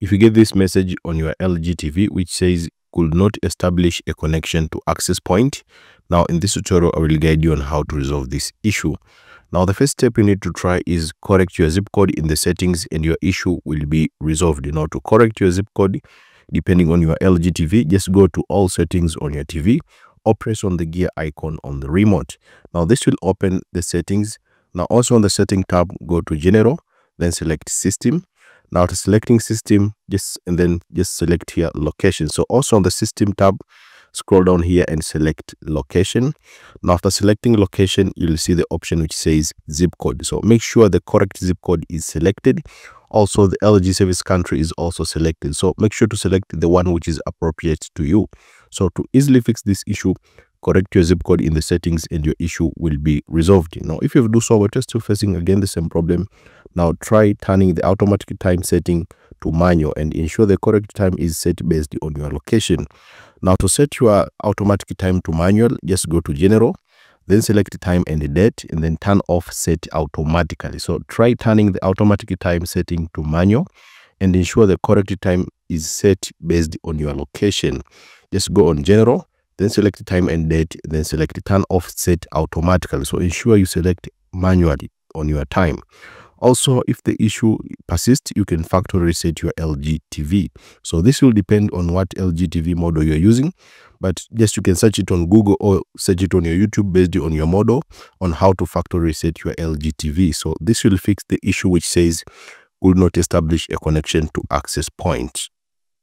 if you get this message on your LG TV which says could not establish a connection to access point. Now in this tutorial, I will guide you on how to resolve this issue. Now the first step you need to try is correct your zip code in the settings and your issue will be resolved. Know, to correct your zip code, depending on your LG TV, just go to all settings on your TV or press on the gear icon on the remote. Now this will open the settings. Now also on the setting tab, go to general, then select system now to selecting system just and then just select here location. So also on the system tab scroll down here and select location. Now after selecting location you'll see the option which says zip code. So make sure the correct zip code is selected. Also the lg service country is also selected. So make sure to select the one which is appropriate to you. So to easily fix this issue correct your zip code in the settings and your issue will be resolved now if you do so we're just still facing again the same problem now try turning the automatic time setting to manual and ensure the correct time is set based on your location. Now to set your automatic time to manual, just go to general, then select time and date and then turn off set automatically. So try turning the automatic time setting to manual and ensure the correct time is set based on your location. Just go on general, then select time and date, then select turn off set automatically. So ensure you select manually on your time. Also, if the issue persists, you can factory reset your LG TV. So this will depend on what LG TV model you're using, but just you can search it on Google or search it on your YouTube based on your model on how to factory reset your LG TV. So this will fix the issue which says could not establish a connection to access point.